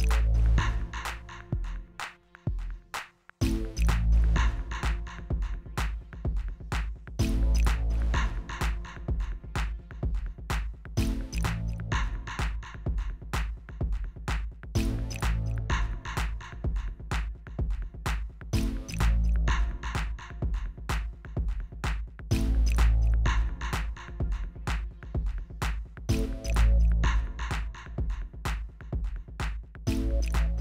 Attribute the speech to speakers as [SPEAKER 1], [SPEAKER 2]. [SPEAKER 1] you. Thank you.